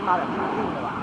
妈的有病的吧。